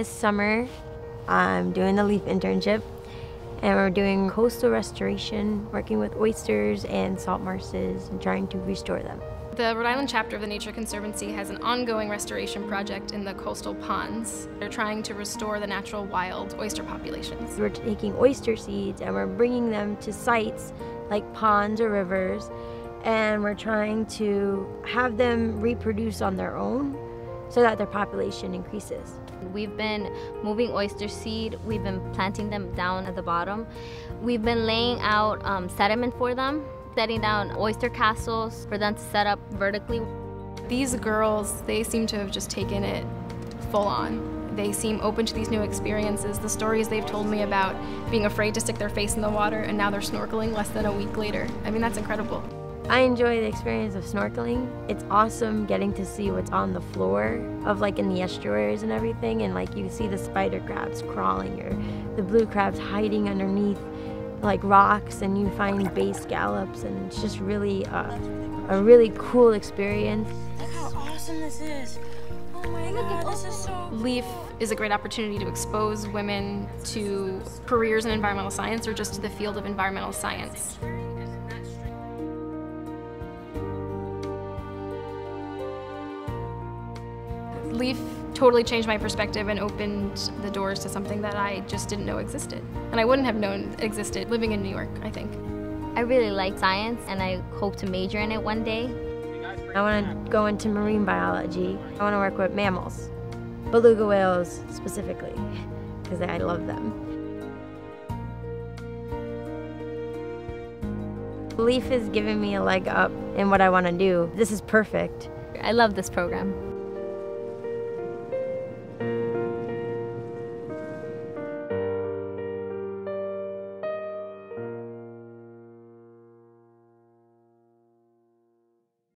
This summer, I'm doing the LEAF internship and we're doing coastal restoration, working with oysters and salt marshes and trying to restore them. The Rhode Island chapter of the Nature Conservancy has an ongoing restoration project in the coastal ponds. They're trying to restore the natural wild oyster populations. We're taking oyster seeds and we're bringing them to sites like ponds or rivers and we're trying to have them reproduce on their own so that their population increases. We've been moving oyster seed, we've been planting them down at the bottom. We've been laying out um, sediment for them, setting down oyster castles for them to set up vertically. These girls, they seem to have just taken it full on. They seem open to these new experiences. The stories they've told me about being afraid to stick their face in the water and now they're snorkeling less than a week later. I mean, that's incredible. I enjoy the experience of snorkeling. It's awesome getting to see what's on the floor of like in the estuaries and everything and like you see the spider crabs crawling or the blue crabs hiding underneath like rocks and you find bay scallops and it's just really uh, a really cool experience. Look how awesome this is. Oh my god, this is so LEAF is a great opportunity to expose women to careers in environmental science or just to the field of environmental science. LEAF totally changed my perspective and opened the doors to something that I just didn't know existed. And I wouldn't have known existed living in New York, I think. I really like science and I hope to major in it one day. I want to go into marine biology. I want to work with mammals, beluga whales specifically, because I love them. LEAF is giving me a leg up in what I want to do. This is perfect. I love this program.